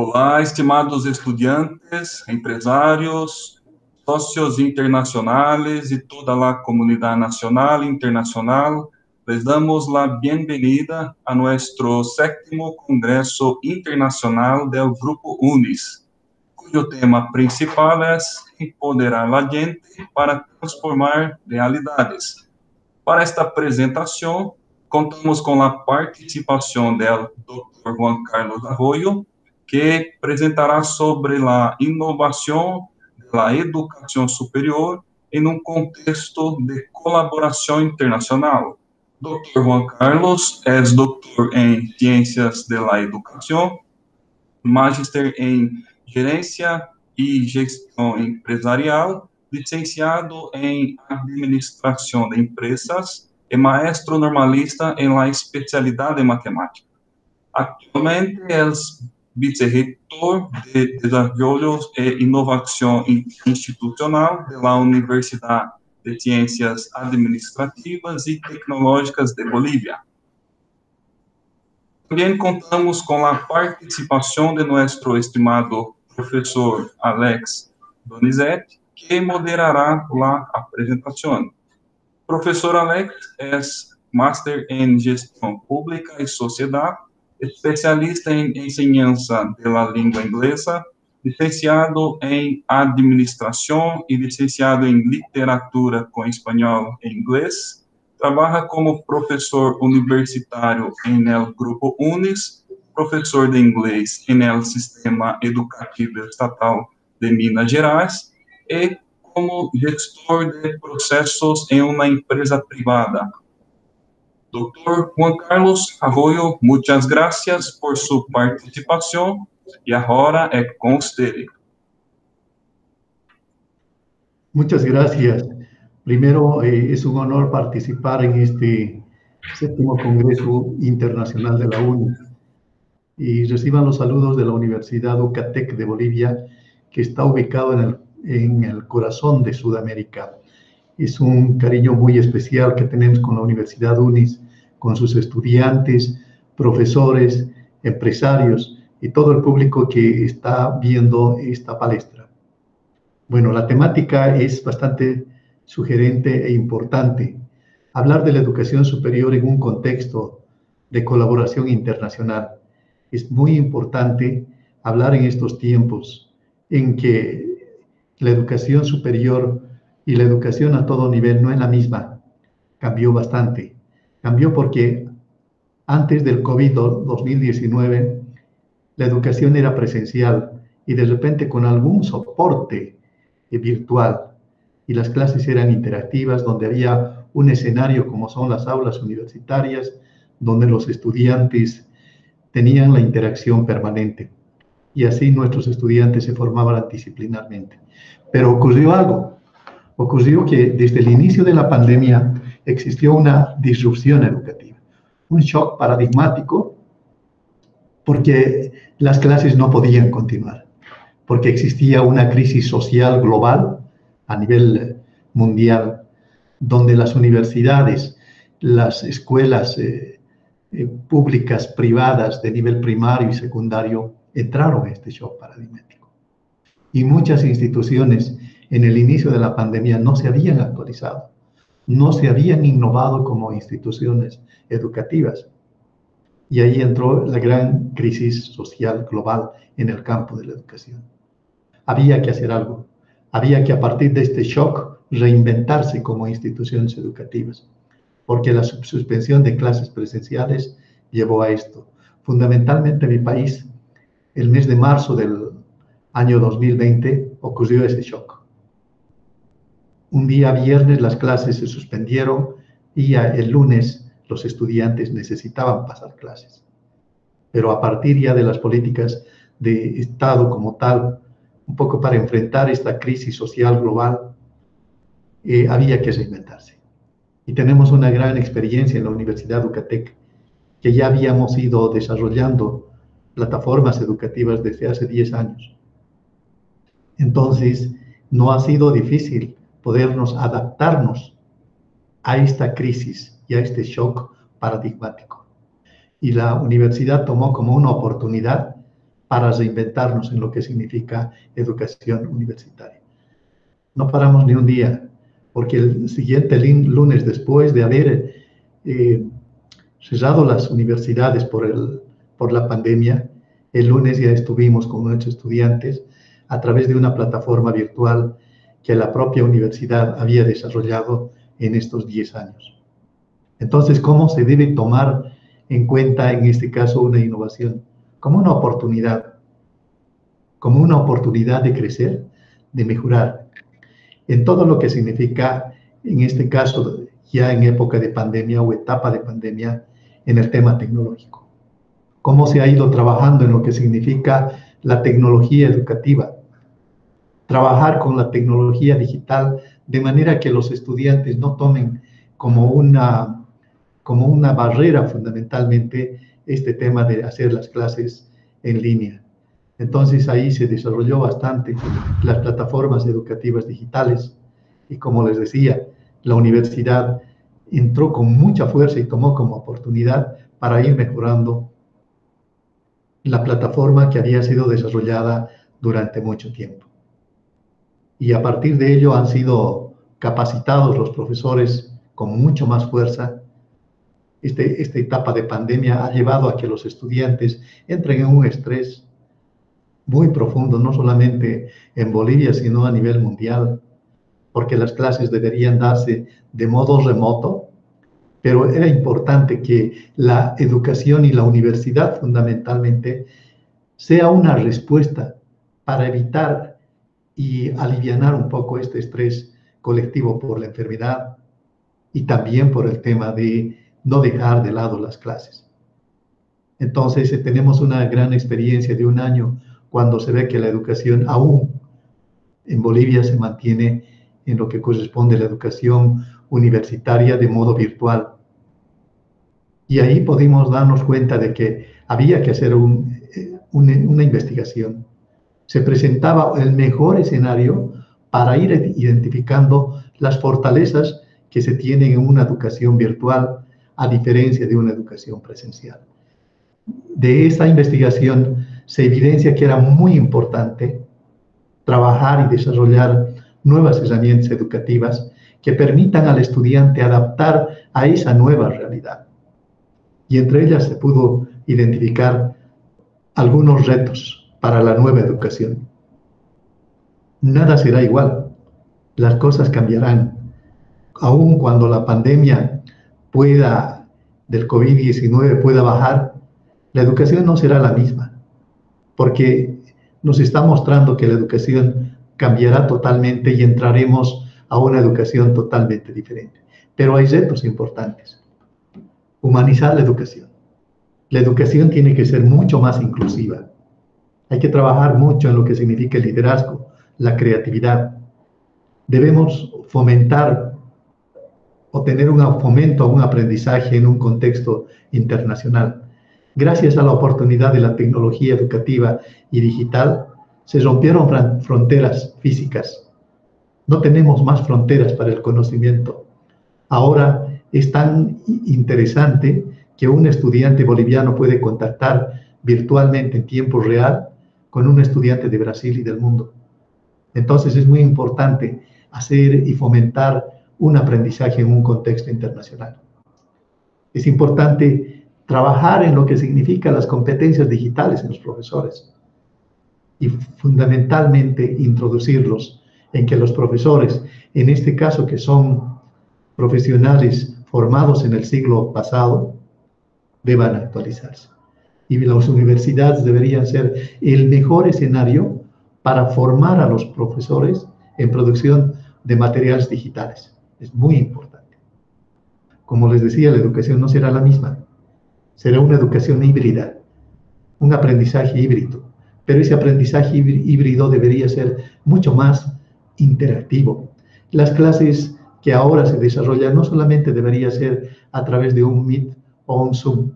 Olá, estimados estudiantes, empresários, socios internacionales y toda la comunidad nacional e internacional. Les damos la bienvenida a nuestro séptimo Congreso Internacional del Grupo UNIS, cuyo tema principal es empoderar la gente para transformar realidades. Para esta presentación, contamos com a participação do Dr. Juan Carlos Arroyo, que apresentará sobre a inovação da educação superior em um contexto de colaboração internacional. Dr. Juan Carlos é doutor em Ciências da Educação, Magister em Gerência e Gestão Empresarial, licenciado em Administração de Empresas é maestro normalista em la especialidade de matemática. Actualmente é vice-reitor de Desarrollo e Inovação Institucional da Universidade de Ciências Administrativas e Tecnológicas de Bolívia. Também contamos com a participação de nosso estimado professor Alex Donizete, que moderará a apresentação. Professor Alex é Master em Gestão Pública e Sociedade, especialista em ensinança da língua inglesa, licenciado em Administração e licenciado em Literatura com Espanhol e Inglês. Trabalha como professor universitário em el Grupo UNIS, professor de inglês em el Sistema Educativo Estatal de Minas Gerais e como gestor de processos em uma empresa privada. Dr. Juan Carlos Arroyo, muchas gracias por su participación y ahora es con usted. Muchas gracias. Primero, eh, es un honor participar en este séptimo Congreso Internacional de la UNI y reciban los saludos de la Universidad UCATEC de Bolivia, que está ubicado en el en el corazón de Sudamérica. Es un cariño muy especial que tenemos con la Universidad UNIS, con sus estudiantes, profesores, empresarios y todo el público que está viendo esta palestra. Bueno, la temática es bastante sugerente e importante. Hablar de la educación superior en un contexto de colaboración internacional. Es muy importante hablar en estos tiempos en que la educación superior y la educación a todo nivel no es la misma. Cambió bastante. Cambió porque antes del COVID-2019 la educación era presencial y de repente con algún soporte virtual y las clases eran interactivas donde había un escenario como son las aulas universitarias donde los estudiantes tenían la interacción permanente y así nuestros estudiantes se formaban disciplinarmente. Pero ocurrió algo. Ocurrió que desde el inicio de la pandemia existió una disrupción educativa, un shock paradigmático, porque las clases no podían continuar, porque existía una crisis social global a nivel mundial, donde las universidades, las escuelas eh, eh, públicas, privadas de nivel primario y secundario entraron en este shock paradigmático. Y muchas instituciones en el inicio de la pandemia no se habían actualizado, no se habían innovado como instituciones educativas. Y ahí entró la gran crisis social global en el campo de la educación. Había que hacer algo, había que a partir de este shock reinventarse como instituciones educativas, porque la suspensión de clases presenciales llevó a esto. Fundamentalmente en mi país, el mes de marzo del año 2020 ocurrió ese shock. Un día viernes las clases se suspendieron y el lunes los estudiantes necesitaban pasar clases. Pero a partir ya de las políticas de Estado como tal, un poco para enfrentar esta crisis social global, eh, había que reinventarse. Y tenemos una gran experiencia en la Universidad Ducatec, que ya habíamos ido desarrollando plataformas educativas desde hace 10 años. Entonces, no ha sido difícil podernos adaptarnos a esta crisis y a este shock paradigmático. Y la universidad tomó como una oportunidad para reinventarnos en lo que significa educación universitaria. No paramos ni un día, porque el siguiente lunes, después de haber eh, cerrado las universidades por, el, por la pandemia, el lunes ya estuvimos con nuestros estudiantes a través de una plataforma virtual que la propia universidad había desarrollado en estos 10 años. Entonces, ¿cómo se debe tomar en cuenta en este caso una innovación? Como una oportunidad, como una oportunidad de crecer, de mejorar, en todo lo que significa, en este caso, ya en época de pandemia o etapa de pandemia, en el tema tecnológico. Cómo se ha ido trabajando en lo que significa la tecnología educativa, trabajar con la tecnología digital de manera que los estudiantes no tomen como una, como una barrera fundamentalmente este tema de hacer las clases en línea. Entonces ahí se desarrolló bastante las plataformas educativas digitales y como les decía, la universidad entró con mucha fuerza y tomó como oportunidad para ir mejorando la plataforma que había sido desarrollada durante mucho tiempo y a partir de ello han sido capacitados los profesores con mucho más fuerza. Este, esta etapa de pandemia ha llevado a que los estudiantes entren en un estrés muy profundo, no solamente en Bolivia, sino a nivel mundial, porque las clases deberían darse de modo remoto, pero era importante que la educación y la universidad fundamentalmente sea una respuesta para evitar y aliviar un poco este estrés colectivo por la enfermedad y también por el tema de no dejar de lado las clases. Entonces, eh, tenemos una gran experiencia de un año cuando se ve que la educación aún en Bolivia se mantiene en lo que corresponde a la educación universitaria de modo virtual. Y ahí pudimos darnos cuenta de que había que hacer eh, una investigación se presentaba el mejor escenario para ir identificando las fortalezas que se tienen en una educación virtual a diferencia de una educación presencial. De esta investigación se evidencia que era muy importante trabajar y desarrollar nuevas herramientas educativas que permitan al estudiante adaptar a esa nueva realidad. Y entre ellas se pudo identificar algunos retos para la nueva educación. Nada será igual, las cosas cambiarán. Aun cuando la pandemia pueda, del COVID-19 pueda bajar, la educación no será la misma, porque nos está mostrando que la educación cambiará totalmente y entraremos a una educación totalmente diferente. Pero hay retos importantes. Humanizar la educación. La educación tiene que ser mucho más inclusiva hay que trabajar mucho en lo que significa el liderazgo, la creatividad. Debemos fomentar o tener un fomento a un aprendizaje en un contexto internacional. Gracias a la oportunidad de la tecnología educativa y digital, se rompieron fronteras físicas. No tenemos más fronteras para el conocimiento. Ahora es tan interesante que un estudiante boliviano puede contactar virtualmente en tiempo real con un estudiante de Brasil y del mundo. Entonces es muy importante hacer y fomentar un aprendizaje en un contexto internacional. Es importante trabajar en lo que significa las competencias digitales en los profesores y fundamentalmente introducirlos en que los profesores, en este caso que son profesionales formados en el siglo pasado, deban actualizarse y las universidades deberían ser el mejor escenario para formar a los profesores en producción de materiales digitales. Es muy importante. Como les decía, la educación no será la misma. Será una educación híbrida, un aprendizaje híbrido. Pero ese aprendizaje híbrido debería ser mucho más interactivo. Las clases que ahora se desarrollan no solamente debería ser a través de un Meet o un Zoom,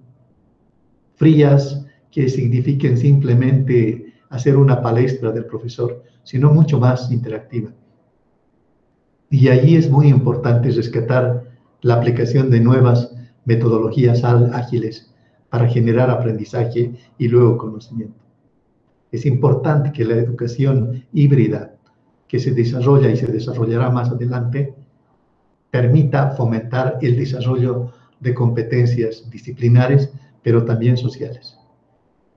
frías que signifiquen simplemente hacer una palestra del profesor, sino mucho más interactiva. Y allí es muy importante rescatar la aplicación de nuevas metodologías ágiles para generar aprendizaje y luego conocimiento. Es importante que la educación híbrida que se desarrolla y se desarrollará más adelante permita fomentar el desarrollo de competencias disciplinares, pero también sociales.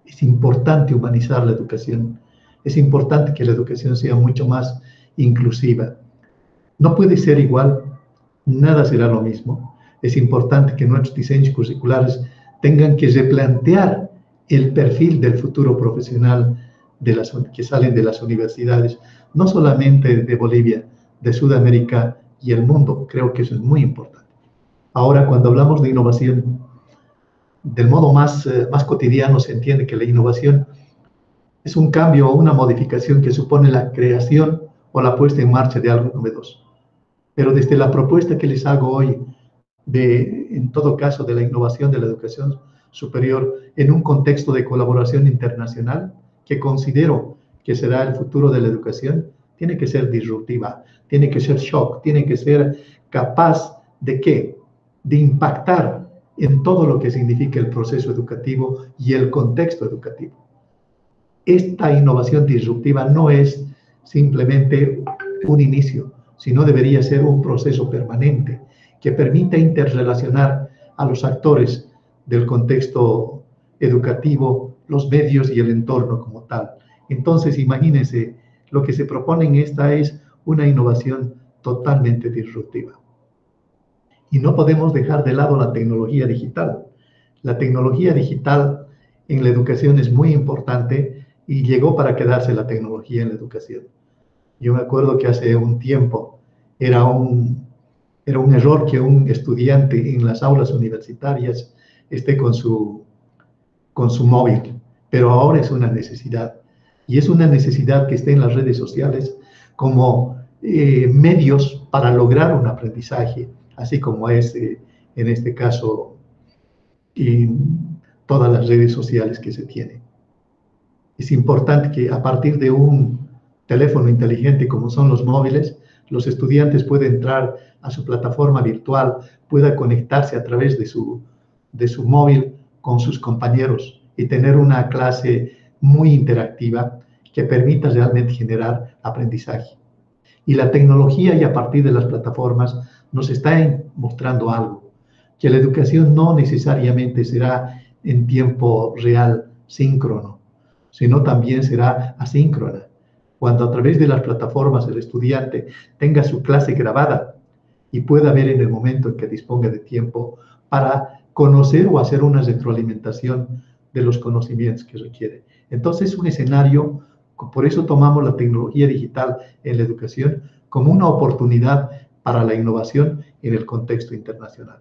Es importante humanizar la educación. Es importante que la educación sea mucho más inclusiva. No puede ser igual, nada será lo mismo. Es importante que nuestros diseños curriculares tengan que replantear el perfil del futuro profesional de las, que salen de las universidades, no solamente de Bolivia, de Sudamérica y el mundo. Creo que eso es muy importante. Ahora, cuando hablamos de innovación, del modo más, eh, más cotidiano se entiende que la innovación es un cambio o una modificación que supone la creación o la puesta en marcha de algo novedoso. Pero desde la propuesta que les hago hoy, de, en todo caso, de la innovación de la educación superior en un contexto de colaboración internacional, que considero que será el futuro de la educación, tiene que ser disruptiva, tiene que ser shock, tiene que ser capaz de qué? De impactar en todo lo que significa el proceso educativo y el contexto educativo. Esta innovación disruptiva no es simplemente un inicio, sino debería ser un proceso permanente que permita interrelacionar a los actores del contexto educativo, los medios y el entorno como tal. Entonces, imagínense, lo que se propone en esta es una innovación totalmente disruptiva. Y no podemos dejar de lado la tecnología digital. La tecnología digital en la educación es muy importante y llegó para quedarse la tecnología en la educación. Yo me acuerdo que hace un tiempo era un, era un error que un estudiante en las aulas universitarias esté con su, con su móvil, pero ahora es una necesidad. Y es una necesidad que esté en las redes sociales como eh, medios para lograr un aprendizaje, así como es eh, en este caso en todas las redes sociales que se tienen. Es importante que a partir de un teléfono inteligente como son los móviles, los estudiantes pueden entrar a su plataforma virtual, pueda conectarse a través de su, de su móvil con sus compañeros y tener una clase muy interactiva que permita realmente generar aprendizaje. Y la tecnología y a partir de las plataformas nos está mostrando algo, que la educación no necesariamente será en tiempo real, síncrono, sino también será asíncrona. Cuando a través de las plataformas el estudiante tenga su clase grabada y pueda ver en el momento en que disponga de tiempo para conocer o hacer una retroalimentación de los conocimientos que requiere. Entonces, es un escenario, por eso tomamos la tecnología digital en la educación como una oportunidad para la innovación en el contexto internacional.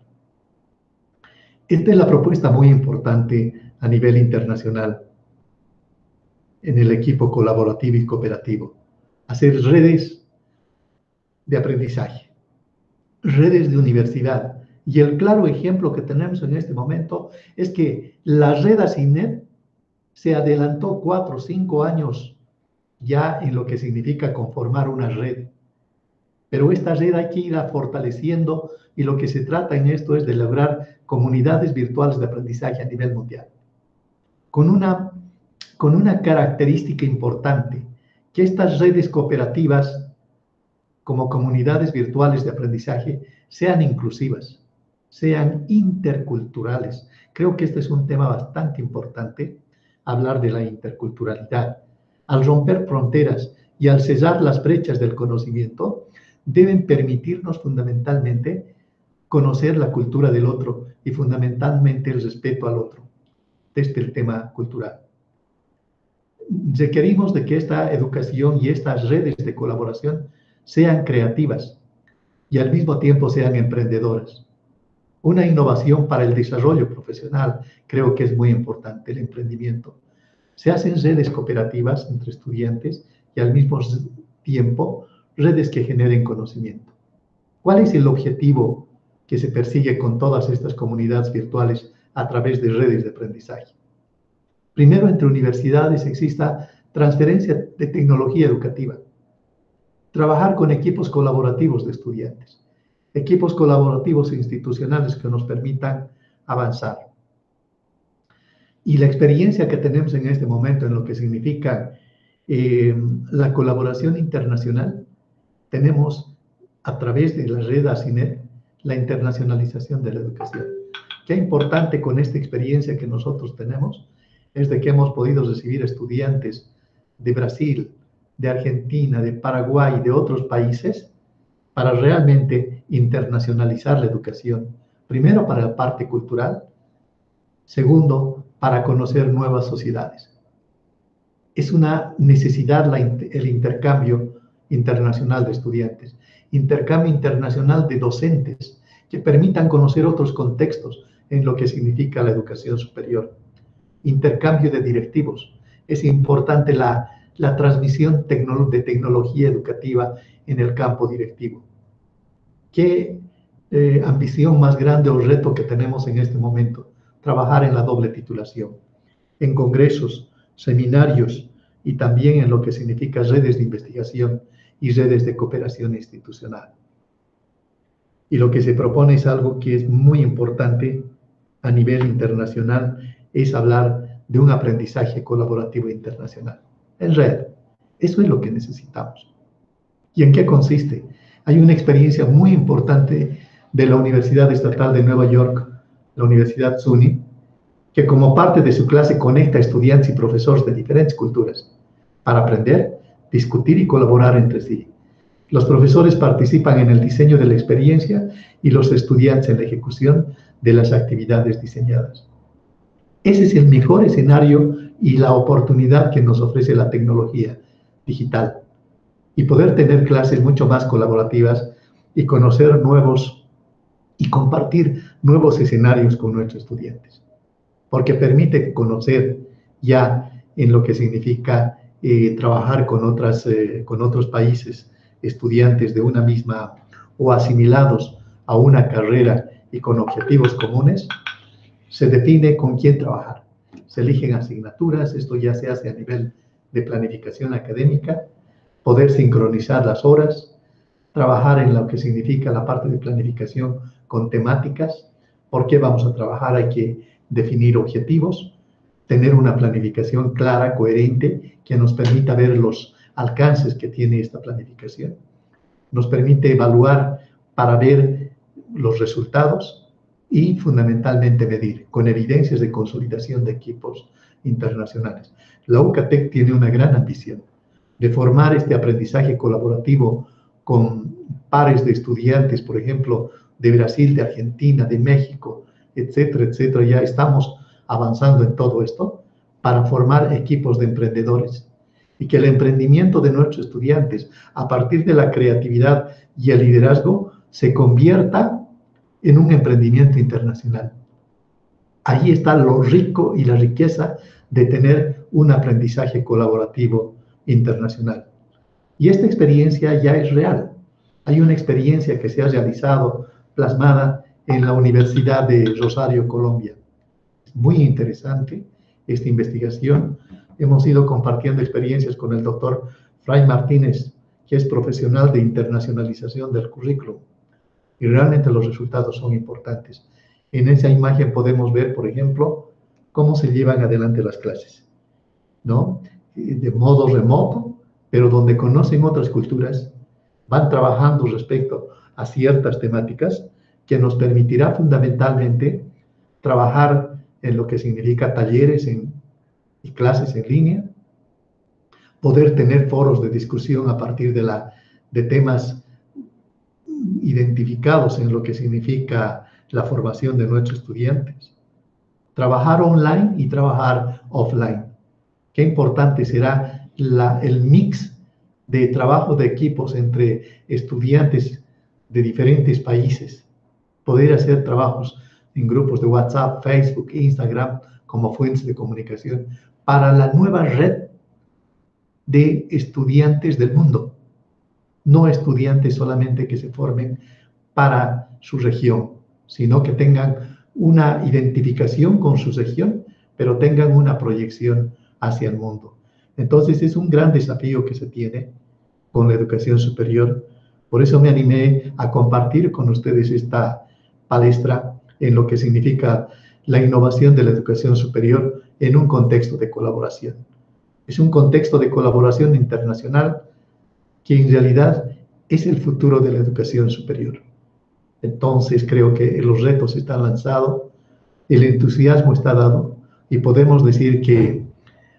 Esta es la propuesta muy importante a nivel internacional en el equipo colaborativo y cooperativo. Hacer redes de aprendizaje, redes de universidad. Y el claro ejemplo que tenemos en este momento es que la red ACINET se adelantó cuatro o cinco años ya en lo que significa conformar una red. Pero esta red hay que fortaleciendo y lo que se trata en esto es de lograr comunidades virtuales de aprendizaje a nivel mundial. Con una, con una característica importante, que estas redes cooperativas como comunidades virtuales de aprendizaje sean inclusivas, sean interculturales. Creo que este es un tema bastante importante hablar de la interculturalidad. Al romper fronteras y al cesar las brechas del conocimiento, deben permitirnos fundamentalmente conocer la cultura del otro y fundamentalmente el respeto al otro, desde el tema cultural. Requerimos de que esta educación y estas redes de colaboración sean creativas y al mismo tiempo sean emprendedoras. Una innovación para el desarrollo profesional creo que es muy importante, el emprendimiento. Se hacen redes cooperativas entre estudiantes y al mismo tiempo redes que generen conocimiento. ¿Cuál es el objetivo que se persigue con todas estas comunidades virtuales a través de redes de aprendizaje? Primero, entre universidades exista transferencia de tecnología educativa. Trabajar con equipos colaborativos de estudiantes, equipos colaborativos e institucionales que nos permitan avanzar. Y la experiencia que tenemos en este momento en lo que significa eh, la colaboración internacional, tenemos a través de la red ACINET la internacionalización de la educación. Qué importante con esta experiencia que nosotros tenemos es de que hemos podido recibir estudiantes de Brasil, de Argentina, de Paraguay, de otros países, para realmente internacionalizar la educación. Primero, para la parte cultural. Segundo, para conocer nuevas sociedades. Es una necesidad el intercambio internacional de estudiantes, intercambio internacional de docentes que permitan conocer otros contextos en lo que significa la educación superior, intercambio de directivos. Es importante la, transmisión de tecnología educativa en el campo directivo. ¿Qué eh, ambición más grande o reto que tenemos en este momento? trabajar en la doble titulación, en congresos, seminarios y también en lo que significa redes de investigación y redes de cooperación institucional. Y lo que se propone es algo que es muy importante a nivel internacional, es hablar de un aprendizaje colaborativo internacional, en red. Eso es lo que necesitamos. ¿Y en qué consiste? Hay una experiencia muy importante de la Universidad Estatal de Nueva York la Universidad SUNY, que como parte de su clase conecta estudiantes y profesores de diferentes culturas para aprender, discutir y colaborar entre sí. Los profesores participan en el diseño de la experiencia y los estudiantes en la ejecución de las actividades diseñadas. Ese es el mejor escenario y la oportunidad que nos ofrece la tecnología digital y poder tener clases mucho más colaborativas y conocer nuevos y compartir nuevos escenarios con nuestros estudiantes, porque permite conocer ya en lo que significa eh, trabajar con, otras, eh, con otros países, estudiantes de una misma o asimilados a una carrera y con objetivos comunes, se define con quién trabajar. Se eligen asignaturas, esto ya se hace a nivel de planificación académica, poder sincronizar las horas, trabajar en lo que significa la parte de planificación con temáticas, por qué vamos a trabajar, hay que definir objetivos, tener una planificación clara, coherente, que nos permita ver los alcances que tiene esta planificación. Nos permite evaluar para ver los resultados y fundamentalmente medir con evidencias de consolidación de equipos internacionales. La UCATEC tiene una gran ambición de formar este aprendizaje colaborativo con pares de estudiantes, por ejemplo, de Brasil, de Argentina, de México, etcétera, etcétera. Ya estamos avanzando en todo esto para formar equipos de emprendedores y que el emprendimiento de nuestros estudiantes, a partir de la creatividad y el liderazgo, se convierta en un emprendimiento internacional. Allí está lo rico y la riqueza de tener un aprendizaje colaborativo internacional. Y esta experiencia ya es real. Hay una experiencia que se ha realizado plasmada en la Universidad de Rosario, Colombia. Muy interesante esta investigación. Hemos ido compartiendo experiencias con el doctor Fray Martínez, que es profesional de internacionalización del currículum. Y realmente los resultados son importantes. En esa imagen podemos ver, por ejemplo, cómo se llevan adelante las clases, ¿no? De modo remoto, pero donde conocen otras culturas, van trabajando respecto a ciertas temáticas que nos permitirá fundamentalmente trabajar en lo que significa talleres y clases en línea, poder tener foros de discusión a partir de, la, de temas identificados en lo que significa la formación de nuestros estudiantes, trabajar online y trabajar offline. Qué importante será el mix de trabajo de equipos entre estudiantes de diferentes países, poder hacer trabajos en grupos de WhatsApp, Facebook, Instagram como fuentes de comunicación para la nueva red de estudiantes del mundo, no estudiantes solamente que se formen para su región, sino que tengan una identificación con su región, pero tengan una proyección hacia el mundo. Entonces es un gran desafío que se tiene con la educación superior. Por eso me animé a compartir con ustedes esta palestra en lo que significa la innovación de la educación superior en un contexto de colaboración. Es un contexto de colaboración internacional que en realidad es el futuro de la educación superior. Entonces creo que los retos están lanzados, el entusiasmo está dado y podemos decir que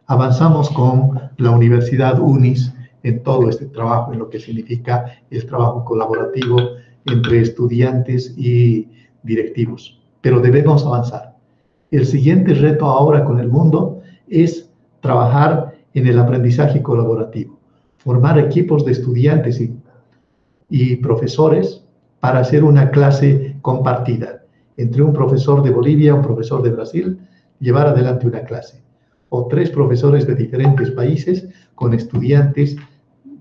avanzamos con la Universidad UNIS en todo este trabajo, en lo que significa el trabajo colaborativo entre estudiantes y directivos. Pero debemos avanzar. El siguiente reto ahora con el mundo es trabajar en el aprendizaje colaborativo, formar equipos de estudiantes y, y profesores para hacer una clase compartida entre un profesor de Bolivia, un profesor de Brasil, llevar adelante una clase. O tres profesores de diferentes países con estudiantes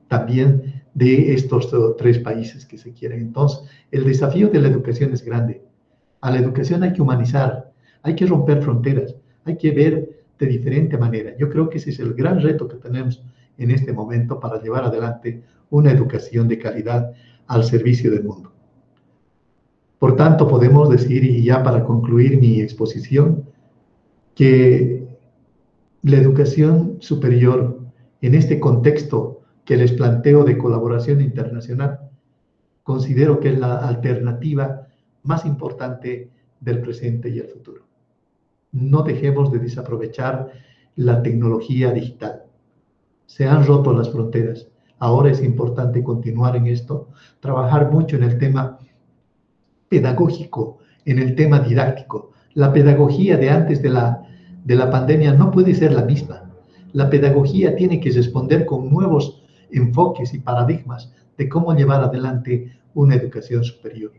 también de estos tres países que se quieren. Entonces, el desafío de la educación es grande. A la educación hay que humanizar, hay que romper fronteras, hay que ver de diferente manera. Yo creo que ese es el gran reto que tenemos en este momento para llevar adelante una educación de calidad al servicio del mundo. Por tanto, podemos decir, y ya para concluir mi exposición, que la educación superior en este contexto que les planteo de colaboración internacional, considero que es la alternativa más importante del presente y el futuro. No dejemos de desaprovechar la tecnología digital. Se han roto las fronteras. Ahora es importante continuar en esto, trabajar mucho en el tema pedagógico, en el tema didáctico. La pedagogía de antes de la, de la pandemia no puede ser la misma. La pedagogía tiene que responder con nuevos enfoques y paradigmas de cómo llevar adelante una educación superior.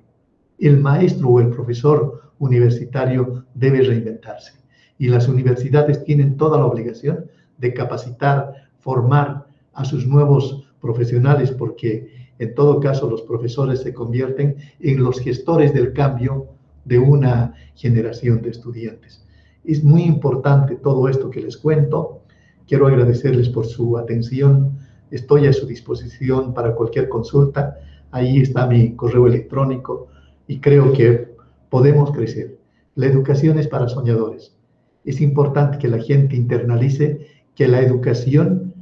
El maestro o el profesor universitario debe reinventarse y las universidades tienen toda la obligación de capacitar, formar a sus nuevos profesionales porque en todo caso, los profesores se convierten en los gestores del cambio de una generación de estudiantes. Es muy importante todo esto que les cuento. Quiero agradecerles por su atención. Estoy a su disposición para cualquier consulta. Ahí está mi correo electrónico y creo que podemos crecer. La educación es para soñadores. Es importante que la gente internalice que la educación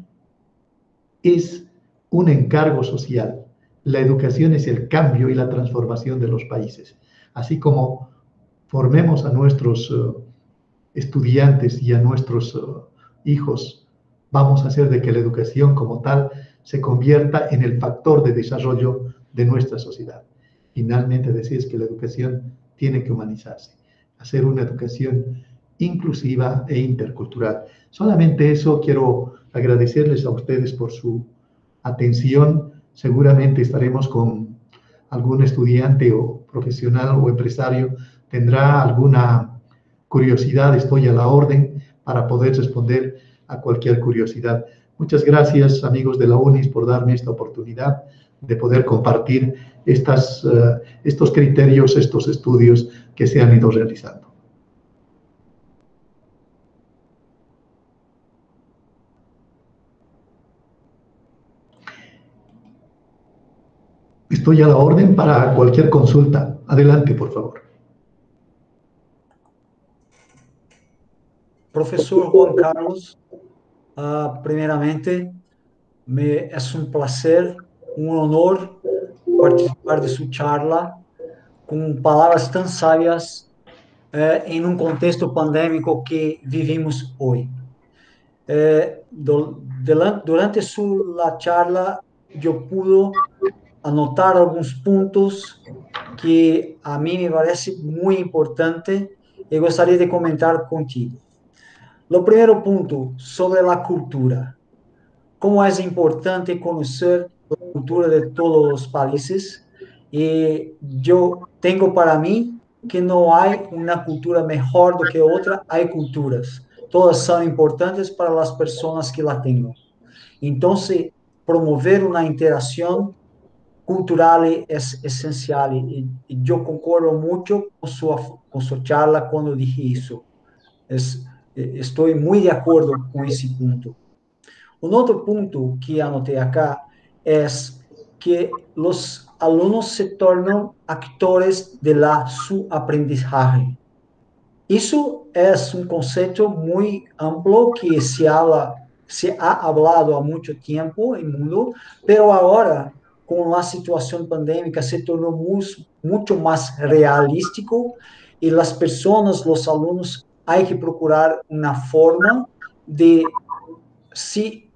es un encargo social la educación es el cambio y la transformación de los países. Así como formemos a nuestros eh, estudiantes y a nuestros eh, hijos, vamos a hacer de que la educación como tal se convierta en el factor de desarrollo de nuestra sociedad. Finalmente, decís que la educación tiene que humanizarse, hacer una educación inclusiva e intercultural. Solamente eso quiero agradecerles a ustedes por su atención seguramente estaremos con algún estudiante o profesional o empresario tendrá alguna curiosidad, estoy a la orden para poder responder a cualquier curiosidad. Muchas gracias amigos de la UNIS por darme esta oportunidad de poder compartir estas, uh, estos criterios, estos estudios que se han ido realizando. Estoy a la orden para cualquier consulta. Adelante, por favor. Profesor Juan Carlos, uh, primeramente, me, es un placer, un honor participar de su charla con palabras tan sabias eh, en un contexto pandémico que vivimos hoy. Eh, do, durante su, la charla, yo pude anotar alguns pontos que a mim me parece muito importante e gostaria de comentar contigo. O primeiro ponto sobre a cultura. Como é importante conhecer a cultura de todos os países e eu tenho para mim que não há uma cultura melhor do que outra, há culturas. Todas são importantes para as pessoas que la têm. Então, promover uma interação cultural es esencial y, yo concuerdo mucho con su, con su charla cuando dije eso. Es, estoy muy de acuerdo con ese punto. Un otro punto que anoté acá es que los alumnos se tornan actores de la su aprendizaje. Isso é um conceito muito amplo que se habla, se ha hablado há muito tempo no mundo, pero agora com a situação pandêmica se tornou muito, muito mais realístico e as pessoas, os alunos, há que procurar uma forma de se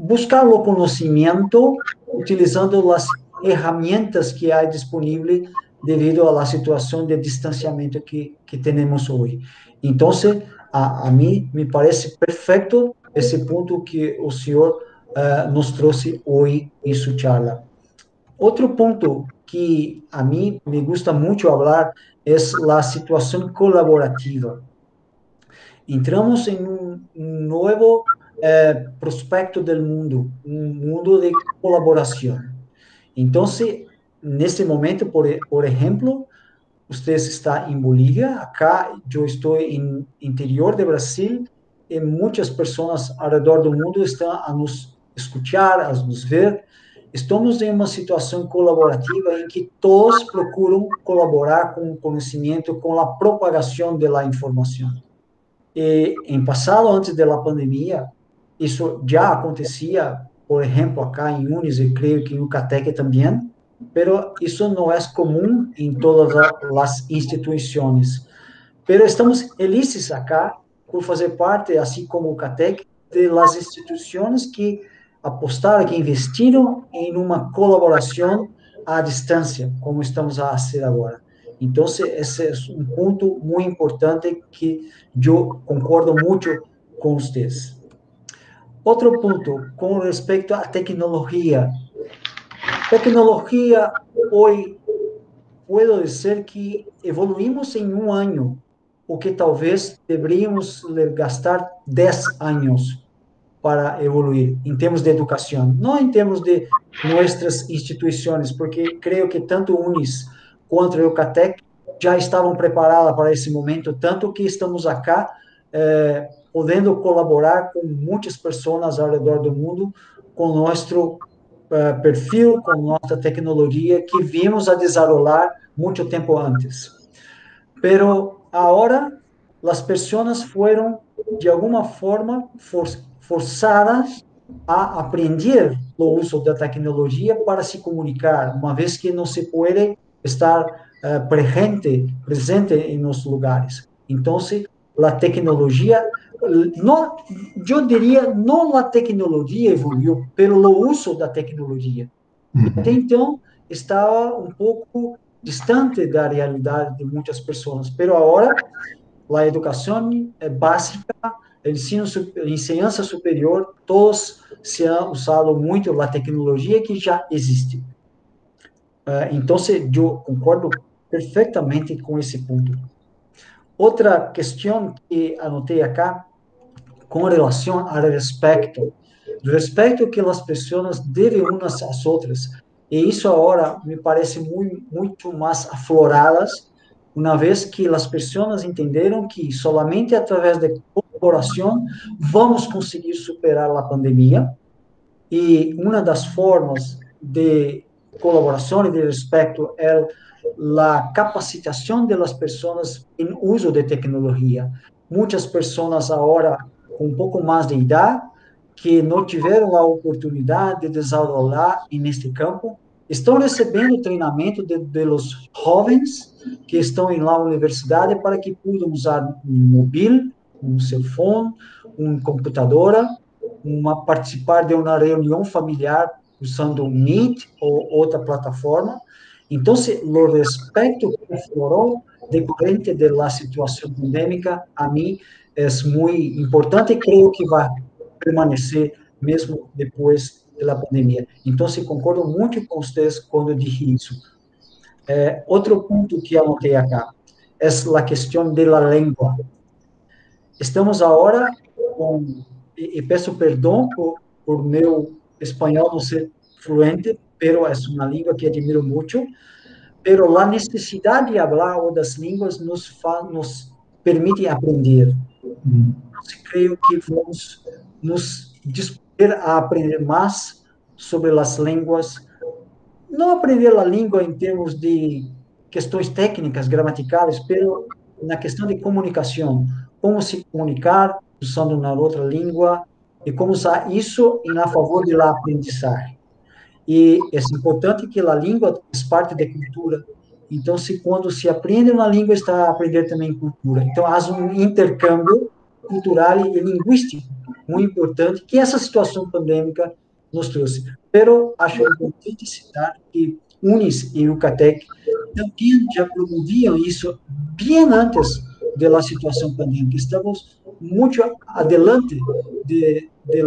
buscar o conhecimento utilizando as ferramentas que há disponíveis devido à situação de distanciamento que, que temos hoje. Então, a, a mim me parece perfeito esse ponto que o senhor uh, nos trouxe hoje em sua charla. Outro ponto que a mim me gusta muito falar é a situação colaborativa. Entramos em um novo eh, prospecto do mundo, um mundo de colaboração. Então, nesse momento, por, por você está em Bolívia, acá eu estou em interior do Brasil, e muitas pessoas ao redor do mundo estão a nos escutar, a nos ver. Estamos em uma situação colaborativa em que todos procuram colaborar com o conhecimento, com a propagação da informação. E, em passado, antes da pandemia, isso já acontecia, por exemplo, acá em Unis, e creio que em Ucatec também, pero isso não é comum em todas as instituições. Pero estamos felizes acá por fazer parte, assim como o CATEC, de las instituições que apostaram, que investiram em uma colaboração à distância, como estamos a fazer agora. Então, esse é um ponto muito importante que eu concordo muito com vocês. Outro ponto, com respeito à tecnologia. Tecnologia, hoje, puedo dizer que evoluímos em um ano, o que talvez deveríamos gastar 10 anos para evoluir em termos de educação, não em termos de nossas instituições, porque creio que tanto UNIS quanto o Eucatec já estavam preparadas para esse momento, tanto que estamos acá eh, podendo colaborar com muitas pessoas ao redor do mundo com nosso uh, perfil, com nossa tecnologia que vimos a desenrolar muito tempo antes. Pero agora as pessoas foram de alguma forma for, forçadas a aprender o uso da tecnologia para se comunicar, uma vez que não se pode estar uh, presente, presente em nos lugares. Então, a tecnologia não, eu diria, não a tecnologia evoluiu, pelo uso da tecnologia. Uhum. Até então, estava um pouco distante da realidade de muitas pessoas, mas agora a educação é básica, ensino, ensinança superior, todos se usado muito a tecnologia que já existe. Uh, então, eu concordo perfeitamente com esse ponto. Outra questão que anotei acá com relação ao respeito, do respeito que as pessoas devem umas às outras. E isso agora me parece muito, muito mais afloradas, uma vez que as pessoas entenderam que somente através de colaboração vamos conseguir superar a pandemia. E uma das formas de colaboração e de respeito é a capacitação das pessoas em uso de tecnologia. Muitas pessoas agora com um pouco mais de idade, que não tiveram a oportunidade de desenrolar neste campo, estão recebendo treinamento de, de los jovens que estão em lá universidade para que possam usar um móvel, um cellphone, uma computadora, uma participar de uma reunião familiar usando o Meet ou outra plataforma. Então, o respeito que florou decorrente da situação pandêmica, a mim, é muito importante e creio que vai permanecer mesmo depois da pandemia. Então, se concordo muito com vocês quando disse isso. É, outro ponto que anotei acá é a questão da língua. Estamos agora com, e, e peço perdão por, por meu espanhol não ser fluente, pero é uma língua que admiro muito, pero a necessidade de falar outras línguas nos, nos permite aprender. Hum. Creio que vamos nos dispor a aprender mais sobre as línguas, não aprender a língua em termos de questões técnicas, gramaticais, pero na questão de comunicação, como se comunicar usando uma outra língua e como usar isso em a favor da aprendizagem. E é importante que a língua é parte da cultura. Então, se quando se aprende uma língua, está a aprender também cultura. Então, há um intercâmbio cultural e linguístico muito importante que essa situação pandêmica nos trouxe. Pero acho importante citar que Unis e Ucatec também já promoviam isso bem antes da situação pandêmica. Estamos muito adelante de, de,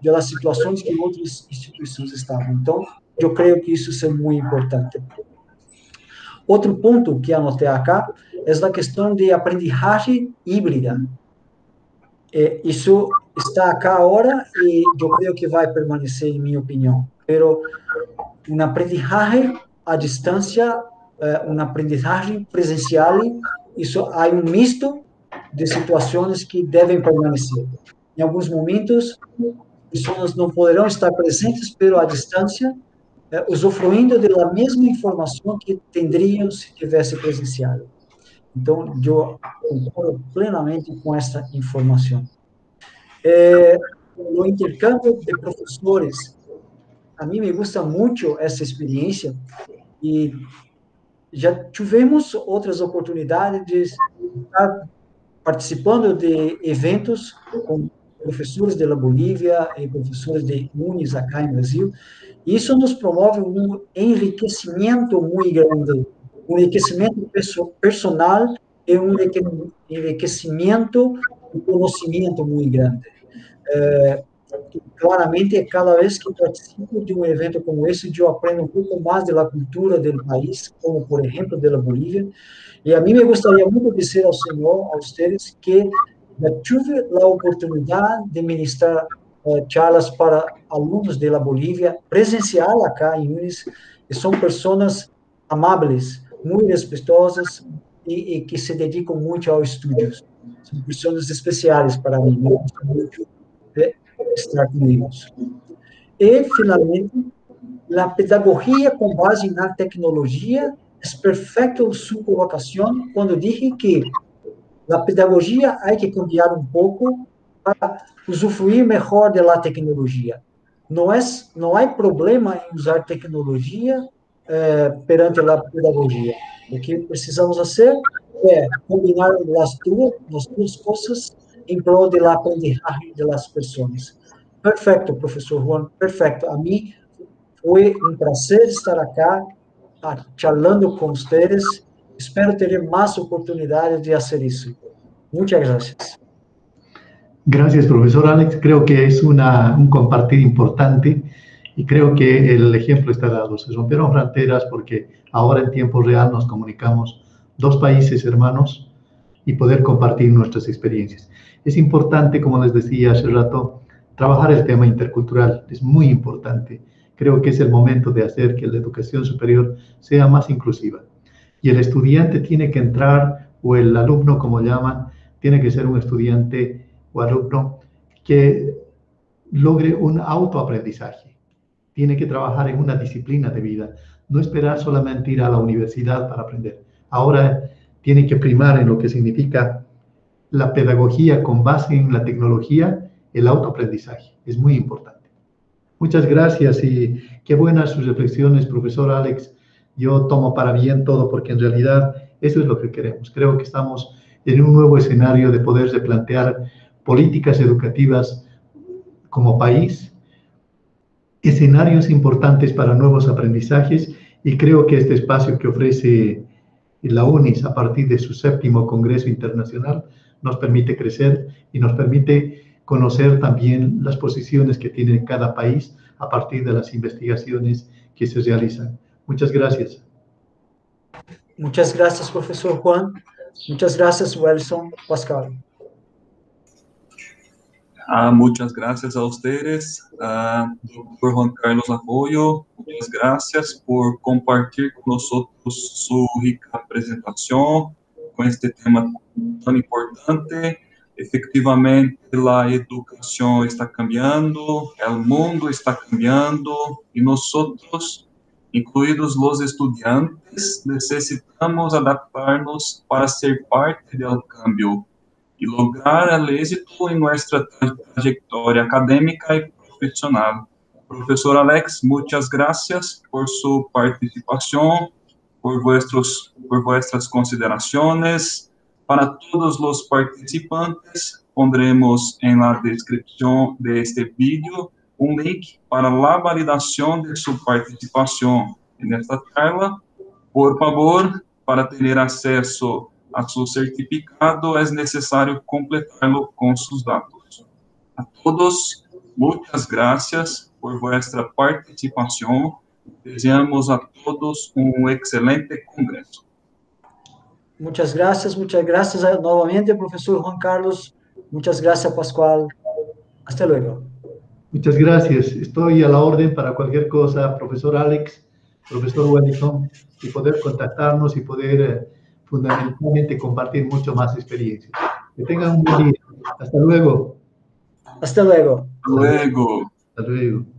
de las situações que outras instituições estavam. Então, eu creio que isso é muito importante. Outro ponto que anotei acá é a questão de aprendizagem híbrida. É, isso está acá agora e eu creio que vai permanecer, em minha opinião. Pero uma aprendizagem à distância, eh, uma aprendizagem presencial, isso há um misto de situações que devem permanecer. Em alguns momentos, pessoas não poderão estar presentes, pero à distância, eh, usufruindo da mesma informação que teriam se tivesse presencial. Então, eu concordo plenamente com essa informação. No intercâmbio de professores, a mim me gusta muito essa experiência e já tivemos outras oportunidades de estar participando de eventos com professores da Bolívia e professores de UNIS acá em Brasil. Isso nos promove um enriquecimento muito grande, um enriquecimento personal e um enriquecimento do conhecimento muito grande. É, claramente, cada vez que participo de um evento como esse, eu aprendo um pouco mais da cultura do país, como, por exemplo, da Bolívia. E a mim me gostaria muito de dizer ao senhor, a vocês, que tive a oportunidade de ministrar uh, charlas para alunos da Bolívia, presencial acá em Unis, e são pessoas amáveis, muito respeitosas e, e, que se dedicam muito aos estudos. São pessoas especiais para mim, muito estar com eles. E, finalmente, a pedagogia com base na tecnologia é perfeito sua colocação quando disse que a pedagogia há que cambiar um pouco para usufruir melhor da tecnologia. Não é não há problema em usar tecnologia eh, perante a pedagogia. O que precisamos fazer é combinar as duas, as duas coisas em prol da aprendizagem das pessoas. Perfeito, professor Juan, perfeito. A mim foi um prazer estar aqui, charlando com vocês. Espero ter mais oportunidades de fazer isso. Muchas gracias. Gracias, profesor Alex. Creo que es una, un compartir importante y creo que el ejemplo está dado. Se rompieron fronteras porque ahora en tiempo real nos comunicamos dos países hermanos y poder compartir nuestras experiencias. Es importante, como les decía hace rato, trabajar el tema intercultural. Es muy importante. Creo que es el momento de hacer que la educación superior sea más inclusiva. Y el estudiante tiene que entrar, o el alumno, como llaman, tiene que ser un estudiante o alumno que logre un autoaprendizaje. Tiene que trabajar en una disciplina de vida, no esperar solamente ir a la universidad para aprender. Ahora tiene que primar en lo que significa la pedagogía con base en la tecnología el autoaprendizaje. Es muy importante. Muchas gracias y qué buenas sus reflexiones, profesor Alex. Yo tomo para bien todo porque en realidad eso es lo que queremos. Creo que estamos en un nuevo escenario de poder replantear políticas educativas como país, escenarios importantes para nuevos aprendizajes y creo que este espacio que ofrece la UNIS a partir de su séptimo Congreso Internacional nos permite crecer y nos permite conocer también las posiciones que tiene cada país a partir de las investigaciones que se realizan. Muchas gracias. Muchas gracias, profesor Juan. Muchas gracias, Wilson Pascal. Ah, muchas gracias a ustedes, ah, doctor Juan Carlos Arroyo, muchas gracias por compartir con nosotros su rica presentación con este tema tan importante efectivamente a educação está cambiando, o mundo está cambiando e nós incluídos los estudiantes, necesitamos adaptarnos para ser parte del cambio y lograr el éxito en nuestra trayectoria académica y profesional. Profesor Alex, muchas gracias por su participación, por, vuestros, por vuestras consideraciones. Para todos los participantes, pondremos en la descripción de este vídeo un link para la validación de su participación en esta charla. Por favor, para tener acceso a su certificado es necesario completarlo con sus datos. A todos, muchas gracias por vuestra participación. Deseamos a todos un excelente congreso. Muchas gracias, muchas gracias nuevamente, profesor Juan Carlos. Muchas gracias, Pascual. Hasta luego. Muchas gracias. Estoy a la orden para cualquier cosa, profesor Alex, profesor Wellington, y poder contactarnos y poder eh, fundamentalmente compartir mucho más experiencia. Que tengan un buen día. Hasta luego. Hasta luego. Hasta luego. Hasta luego.